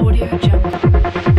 Audio jump.